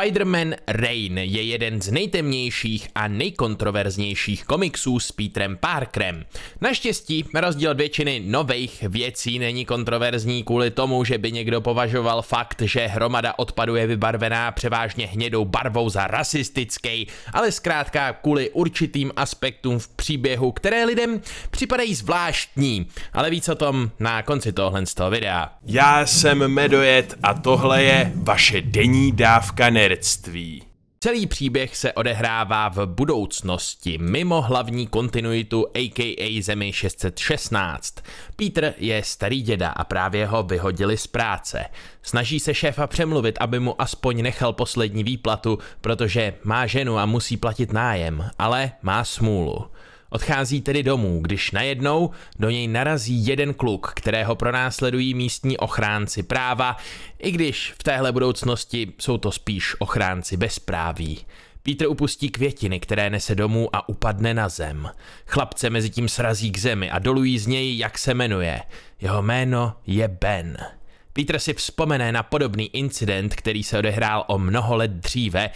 Spider-Man Rain je jeden z nejtemnějších a nejkontroverznějších komiksů s Petrem Parkerem. Naštěstí, rozdíl od většiny nových věcí není kontroverzní kvůli tomu, že by někdo považoval fakt, že hromada odpadu je vybarvená převážně hnědou barvou za rasistický, ale zkrátka kvůli určitým aspektům v příběhu, které lidem připadají zvláštní. Ale víc o tom na konci tohle z toho videa. Já jsem Medojet a tohle je vaše denní dávka nerdství. Celý příběh se odehrává v budoucnosti, mimo hlavní kontinuitu aka Zemi 616. Peter je starý děda a právě ho vyhodili z práce. Snaží se šéfa přemluvit, aby mu aspoň nechal poslední výplatu, protože má ženu a musí platit nájem, ale má smůlu. Odchází tedy domů, když najednou do něj narazí jeden kluk, kterého pronásledují místní ochránci práva, i když v téhle budoucnosti jsou to spíš ochránci bezpráví. Peter upustí květiny, které nese domů a upadne na zem. Chlapce mezi tím srazí k zemi a dolují z něj, jak se jmenuje. Jeho jméno je Ben. Peter si vzpomene na podobný incident, který se odehrál o mnoho let dříve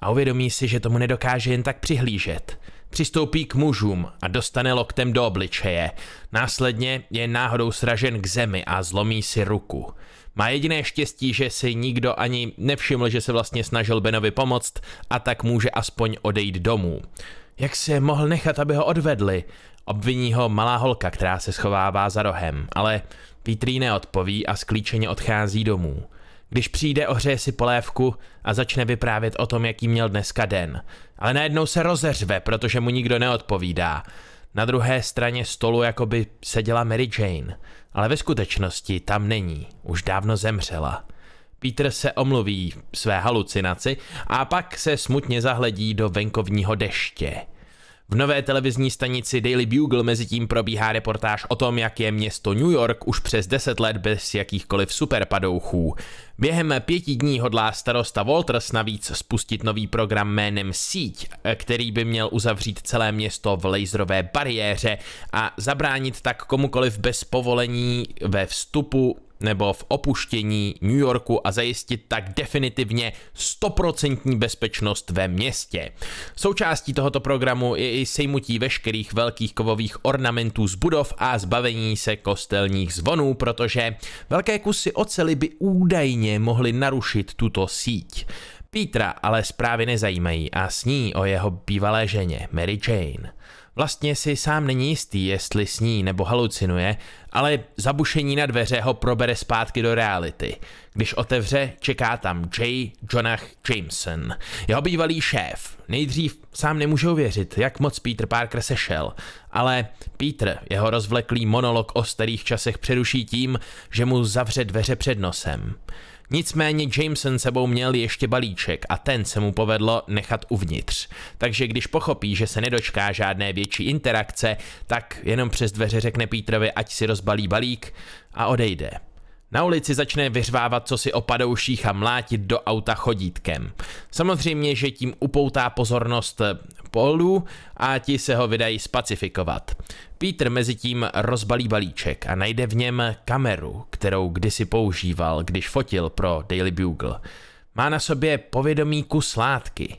a uvědomí si, že tomu nedokáže jen tak přihlížet. Přistoupí k mužům a dostane loktem do obličeje. Následně je náhodou sražen k zemi a zlomí si ruku. Má jediné štěstí, že si nikdo ani nevšiml, že se vlastně snažil Benovi pomoct a tak může aspoň odejít domů. Jak se mohl nechat, aby ho odvedli? Obviní ho malá holka, která se schovává za rohem, ale Peter neodpoví a sklíčeně odchází domů. Když přijde, ohřeje si polévku a začne vyprávět o tom, jaký měl dneska den. Ale najednou se rozeřve, protože mu nikdo neodpovídá. Na druhé straně stolu jakoby seděla Mary Jane, ale ve skutečnosti tam není, už dávno zemřela. Peter se omluví své halucinaci a pak se smutně zahledí do venkovního deště. V nové televizní stanici Daily Bugle mezi tím probíhá reportáž o tom, jak je město New York už přes 10 let bez jakýchkoliv superpadouchů. Během pěti dní hodlá starosta Walters navíc spustit nový program jménem Síť, který by měl uzavřít celé město v laserové bariéře a zabránit tak komukoliv bez povolení ve vstupu nebo v opuštění New Yorku a zajistit tak definitivně stoprocentní bezpečnost ve městě. Součástí tohoto programu je i sejmutí veškerých velkých kovových ornamentů z budov a zbavení se kostelních zvonů, protože velké kusy ocely by údajně mohly narušit tuto síť. Petra ale zprávy nezajímají a sní o jeho bývalé ženě Mary Jane. Vlastně si sám není jistý, jestli sní nebo halucinuje, ale zabušení na dveře ho probere zpátky do reality. Když otevře, čeká tam J. Jonah Jameson, jeho bývalý šéf. Nejdřív sám nemůže uvěřit, jak moc Peter Parker sešel, ale Peter jeho rozvleklý monolog o starých časech přeruší tím, že mu zavře dveře před nosem. Nicméně Jameson sebou měl ještě balíček a ten se mu povedlo nechat uvnitř. Takže když pochopí, že se nedočká žádné větší interakce, tak jenom přes dveře řekne Petrovi, ať si rozbalí balík a odejde. Na ulici začne vyřvávat co si o padouších a mlátit do auta chodítkem. Samozřejmě, že tím upoutá pozornost Paulu a ti se ho vydají spacifikovat. Peter mezi tím rozbalí balíček a najde v něm kameru, kterou kdysi používal, když fotil pro Daily Bugle. Má na sobě povědomí kus látky.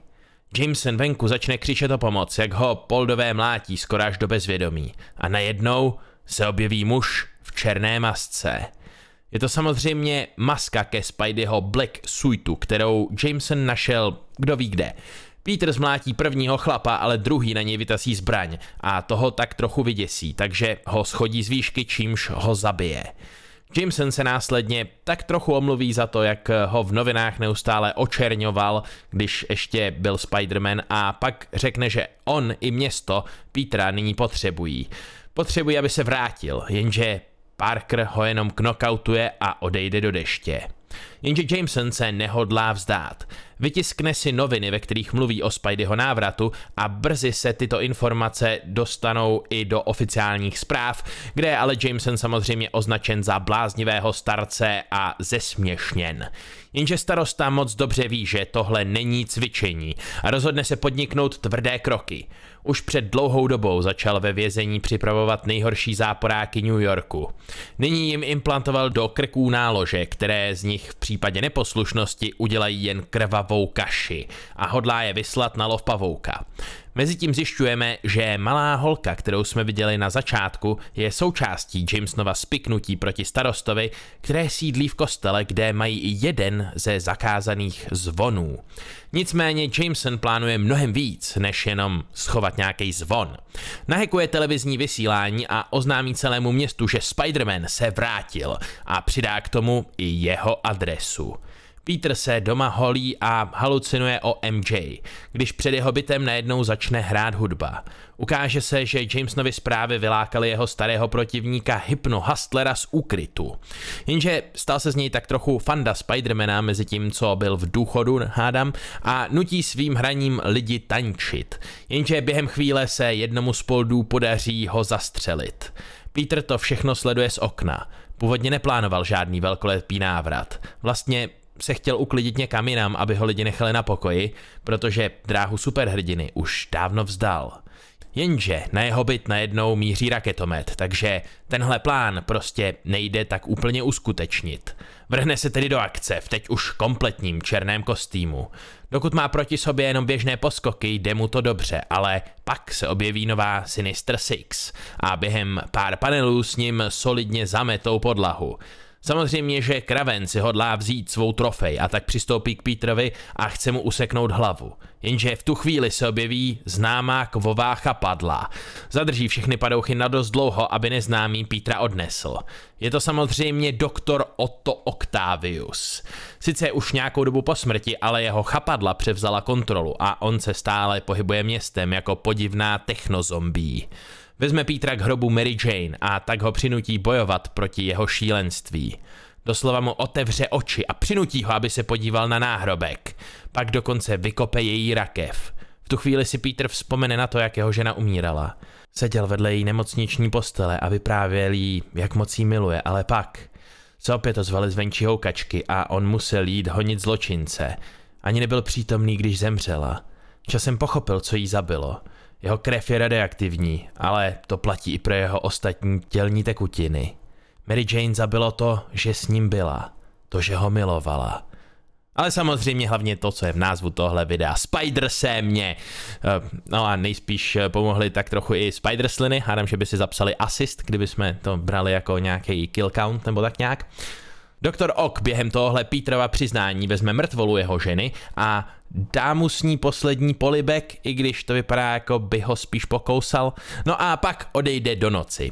Jameson venku začne křičet o pomoc, jak ho poldové mlátí skoro až do bezvědomí. A najednou se objeví muž v černé masce. Je to samozřejmě maska ke Spideyho Black Suitu, kterou Jameson našel kdo ví kde. Peter zmlátí prvního chlapa, ale druhý na něj vytasí zbraň a toho tak trochu vyděsí, takže ho schodí z výšky, čímž ho zabije. Jameson se následně tak trochu omluví za to, jak ho v novinách neustále očerňoval, když ještě byl Spider-Man a pak řekne, že on i město Petra nyní potřebují. Potřebují, aby se vrátil, jenže Parker ho jenom knockoutuje a odejde do deště. Jenže Jameson se nehodlá vzdát. Vytiskne si noviny, ve kterých mluví o Spideyho návratu a brzy se tyto informace dostanou i do oficiálních zpráv, kde je ale Jameson samozřejmě označen za bláznivého starce a zesměšněn. Jenže starosta moc dobře ví, že tohle není cvičení a rozhodne se podniknout tvrdé kroky. Už před dlouhou dobou začal ve vězení připravovat nejhorší záporáky New Yorku. Nyní jim implantoval do krků nálože, které z nich v případě neposlušnosti udělají jen krvavou kaši a hodlá je vyslat na lov pavouka. Mezitím zjišťujeme, že malá holka, kterou jsme viděli na začátku, je součástí Jamesonova spiknutí proti starostovi, které sídlí v kostele, kde mají i jeden ze zakázaných zvonů. Nicméně Jameson plánuje mnohem víc, než jenom schovat nějaký zvon. Nahekuje televizní vysílání a oznámí celému městu, že Spider-Man se vrátil a přidá k tomu i jeho adresu. Peter se doma holí a halucinuje o MJ, když před jeho bytem najednou začne hrát hudba. Ukáže se, že Jamesonovi zprávy vylákali jeho starého protivníka Hypno Hustlera z úkrytu. Jenže stal se z něj tak trochu fanda Spidermana mezi tím, co byl v důchodu, hádám, a nutí svým hraním lidi tančit. Jenže během chvíle se jednomu z poldů podaří ho zastřelit. Peter to všechno sleduje z okna. Původně neplánoval žádný velkolepý návrat. Vlastně se chtěl uklidit někam jinam, aby ho lidi nechali na pokoji, protože dráhu superhrdiny už dávno vzdal. Jenže na jeho byt najednou míří raketomet, takže tenhle plán prostě nejde tak úplně uskutečnit. Vrhne se tedy do akce v teď už kompletním černém kostýmu. Dokud má proti sobě jenom běžné poskoky, jde mu to dobře, ale pak se objeví nová Sinister Six a během pár panelů s ním solidně zametou podlahu. Samozřejmě, že Kraven si hodlá vzít svou trofej a tak přistoupí k Petrovi a chce mu useknout hlavu. Jenže v tu chvíli se objeví známá kovová chapadla. Zadrží všechny padouchy na dost dlouho, aby neznámý Petra odnesl. Je to samozřejmě doktor Otto Octavius. Sice už nějakou dobu po smrti, ale jeho chapadla převzala kontrolu a on se stále pohybuje městem jako podivná technozombí. Vezme Petra k hrobu Mary Jane a tak ho přinutí bojovat proti jeho šílenství. Doslova mu otevře oči a přinutí ho, aby se podíval na náhrobek. Pak dokonce vykope její rakev. V tu chvíli si Peter vzpomene na to, jak jeho žena umírala. Seděl vedle její nemocniční postele a vyprávěl jí, jak moc jí miluje, ale pak se opět ozvaly zvenčí houkačky a on musel jít honit zločince. Ani nebyl přítomný, když zemřela. Časem pochopil, co jí zabilo. Jeho krev je radioaktivní, ale to platí i pro jeho ostatní tělní tekutiny. Mary Jane zabilo to, že s ním byla, to, že ho milovala. Ale samozřejmě hlavně to, co je v názvu tohle videa. Spider se mě. Eh, no a nejspíš eh, pomohli tak trochu i Spider sliny. Hádám, že by si zapsali assist, kdyby jsme to brali jako nějaký kill count nebo tak nějak. Doktor Ok během tohle Petrova přiznání vezme mrtvolu jeho ženy a dá mu s ní poslední polibek, i když to vypadá jako by ho spíš pokousal, no a pak odejde do noci.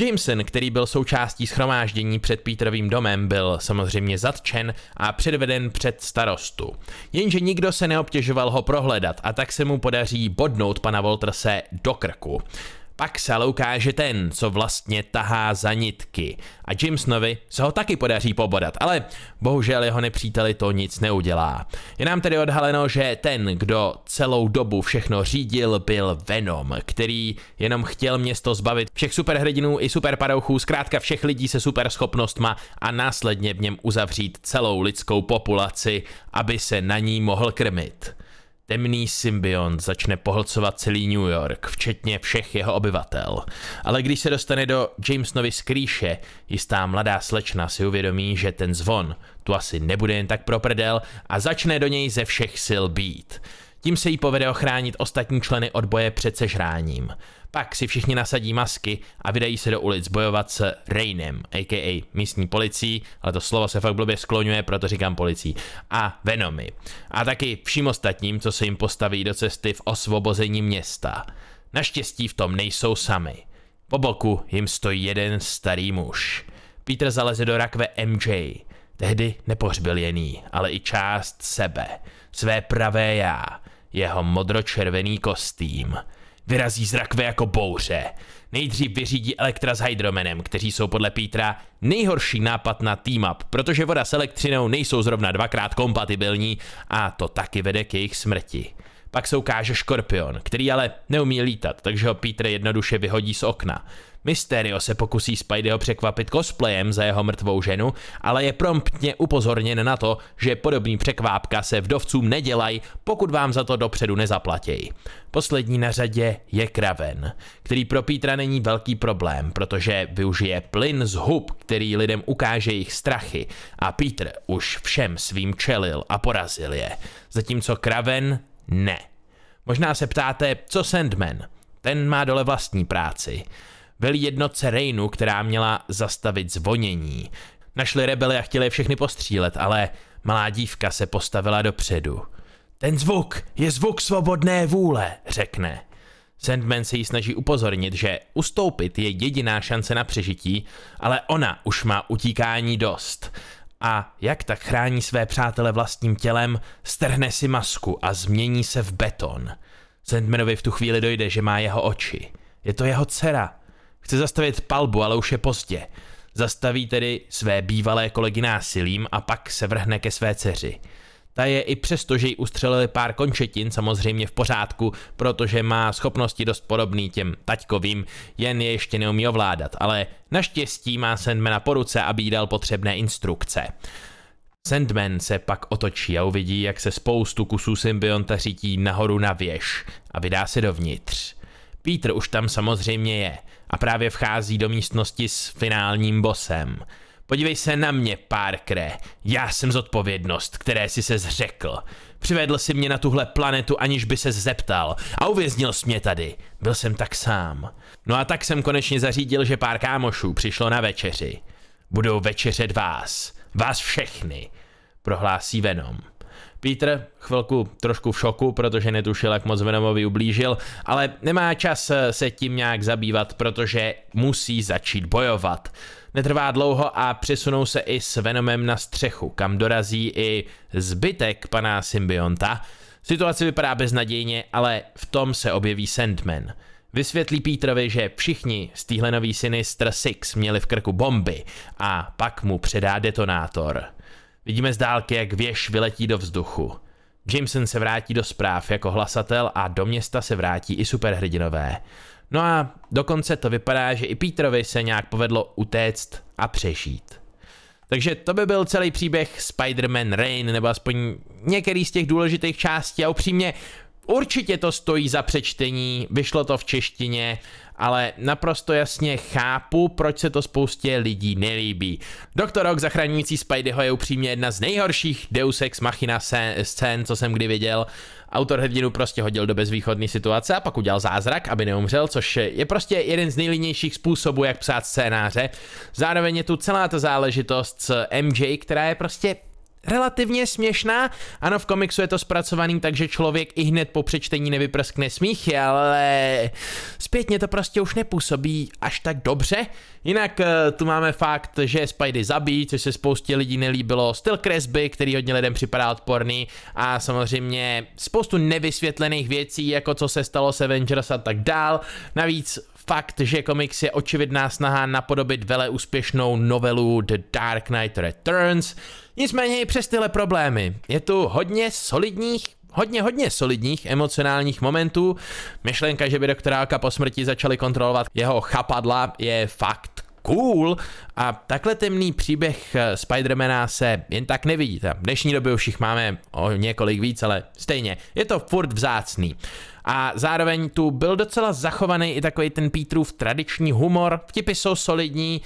Jameson, který byl součástí schromáždění před Peterovým domem, byl samozřejmě zatčen a předveden před starostu. Jenže nikdo se neobtěžoval ho prohledat a tak se mu podaří bodnout pana Volterse do krku. Pak se ale ukáže ten, co vlastně tahá za nitky. A Jamesonovi se ho taky podaří pobodat, ale bohužel jeho nepříteli to nic neudělá. Je nám tedy odhaleno, že ten, kdo celou dobu všechno řídil, byl Venom, který jenom chtěl město zbavit všech superhrdinů i superpadouchů, zkrátka všech lidí se superschopnostma a následně v něm uzavřít celou lidskou populaci, aby se na ní mohl krmit. Temný symbiont začne pohlcovat celý New York, včetně všech jeho obyvatel. Ale když se dostane do Jamesonovy skrýše, jistá mladá slečna si uvědomí, že ten zvon tu asi nebude jen tak pro prdel a začne do něj ze všech sil být. Tím se jí povede ochránit ostatní členy odboje před sežráním. Pak si všichni nasadí masky a vydají se do ulic bojovat s Rainem, a.k.a. místní policií, ale to slovo se fakt blbě skloňuje, proto říkám policií, a Venomy. A taky vším ostatním, co se jim postaví do cesty v osvobození města. Naštěstí v tom nejsou sami. Po boku jim stojí jeden starý muž. Peter zaleze do rakve MJ. Tehdy nepohřbil jený, ale i část sebe, své pravé já, jeho modročervený kostým. Vyrazí z rakve jako bouře. Nejdřív vyřídí Elektra s Hydromanem, kteří jsou podle Petra nejhorší nápad na team up, protože voda s elektřinou nejsou zrovna dvakrát kompatibilní a to taky vede k jejich smrti. Pak se ukáže škorpion, který ale neumí lítat, takže ho Peter jednoduše vyhodí z okna. Mysterio se pokusí Spideyho překvapit cosplayem za jeho mrtvou ženu, ale je promptně upozorněn na to, že podobný překvápka se vdovcům nedělají, pokud vám za to dopředu nezaplatějí. Poslední na řadě je Kraven, který pro Petra není velký problém, protože využije plyn z hub, který lidem ukáže jejich strachy a Peter už všem svým čelil a porazil je, zatímco Kraven ne. Možná se ptáte, co Sandman? Ten má dole vlastní práci velí jednotce Reinu, která měla zastavit zvonění. Našli rebely a chtěli je všechny postřílet, ale malá dívka se postavila dopředu. Ten zvuk je zvuk svobodné vůle, řekne. Sandman se jí snaží upozornit, že ustoupit je jediná šance na přežití, ale ona už má utíkání dost. A jak tak chrání své přátele vlastním tělem, strhne si masku a změní se v beton. Sandmanovi v tu chvíli dojde, že má jeho oči. Je to jeho dcera, Chce zastavit palbu, ale už je pozdě. Zastaví tedy své bývalé kolegy násilím a pak se vrhne ke své dceři. Ta je i přesto, že jí ustřelili pár končetin, samozřejmě v pořádku, protože má schopnosti dost podobný těm taťkovým, jen je ještě neumí ovládat, ale naštěstí má Sandmana po ruce, aby jí dal potřebné instrukce. Sandman se pak otočí a uvidí, jak se spoustu kusů symbionta řítí nahoru na věž a vydá se dovnitř. Peter už tam samozřejmě je a právě vchází do místnosti s finálním bosem. Podívej se na mě, Parkere. Já jsem zodpovědnost, které si se zřekl. Přivedl si mě na tuhle planetu, aniž by se zeptal a uvěznil jsi mě tady. Byl jsem tak sám. No a tak jsem konečně zařídil, že pár kámošů přišlo na večeři. Budou večeřet vás. Vás všechny, prohlásí Venom. Peter chvilku trošku v šoku, protože netušil, jak moc Venomovi ublížil, ale nemá čas se tím nějak zabývat, protože musí začít bojovat. Netrvá dlouho a přesunou se i s Venomem na střechu, kam dorazí i zbytek pana symbionta. Situace vypadá beznadějně, ale v tom se objeví Sandman. Vysvětlí Petrovi, že všichni z téhle nový Sinister Six měli v krku bomby a pak mu předá detonátor. Vidíme z dálky, jak věž vyletí do vzduchu. Jameson se vrátí do zpráv jako hlasatel a do města se vrátí i superhrdinové. No a dokonce to vypadá, že i Peterovi se nějak povedlo utéct a přežít. Takže to by byl celý příběh Spider-Man Rain, nebo aspoň některý z těch důležitých částí a upřímně určitě to stojí za přečtení, vyšlo to v češtině, ale naprosto jasně chápu, proč se to spoustě lidí nelíbí. Doktor Rock zachraňující Spideyho je upřímně jedna z nejhorších Deus Ex Machina scén, co jsem kdy viděl. Autor hrdinu prostě hodil do bezvýchodné situace a pak udělal zázrak, aby neumřel, což je prostě jeden z nejlínějších způsobů, jak psát scénáře. Zároveň je tu celá ta záležitost s MJ, která je prostě relativně směšná. Ano, v komiksu je to zpracovaný, takže člověk i hned po přečtení nevyprskne smíchy, ale zpětně to prostě už nepůsobí až tak dobře. Jinak eh, tu máme fakt, že Spidey zabíjí, což se spoustě lidí nelíbilo, styl kresby, který hodně lidem připadá odporný a samozřejmě spoustu nevysvětlených věcí, jako co se stalo s Avengers a tak dál. Navíc fakt, že komiks je očividná snaha napodobit vele úspěšnou novelu The Dark Knight Returns, nicméně i přes tyhle problémy je tu hodně solidních hodně, hodně solidních emocionálních momentů. Myšlenka, že by doktoráka po smrti začali kontrolovat jeho chapadla, je fakt cool a takhle temný příběh eh, Spidermana se jen tak nevidí. V dnešní době už jich máme o několik víc, ale stejně, je to furt vzácný. A zároveň tu byl docela zachovaný i takový ten Petrův tradiční humor, vtipy jsou solidní.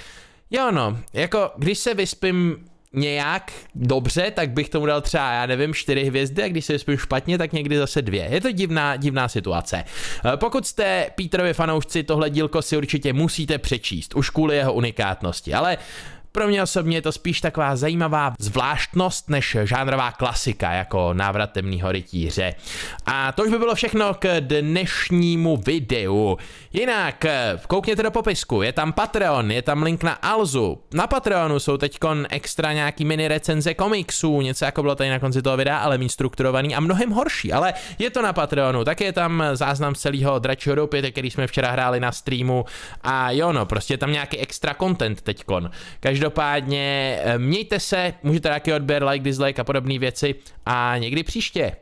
Jo no, jako když se vyspím nějak dobře, tak bych tomu dal třeba, já nevím, čtyři hvězdy a když se vyspím špatně, tak někdy zase dvě. Je to divná, divná situace. Eh, pokud jste Peterovi fanoušci, tohle dílko si určitě musíte přečíst, už kvůli jeho unikátnosti, ale pro mě osobně je to spíš taková zajímavá zvláštnost než žánrová klasika jako návrat temného rytíře. A to už by bylo všechno k dnešnímu videu. Jinak, koukněte do popisku, je tam Patreon, je tam link na Alzu. Na Patreonu jsou teď extra nějaký mini recenze komiksů, něco jako bylo tady na konci toho videa, ale méně strukturovaný a mnohem horší, ale je to na Patreonu, tak je tam záznam celého Dračího doupěte, který jsme včera hráli na streamu a jo no, prostě je tam nějaký extra content teďkon. Každopádně Každopádně eh, mějte se, můžete taky odběr, like, dislike a podobné věci a někdy příště.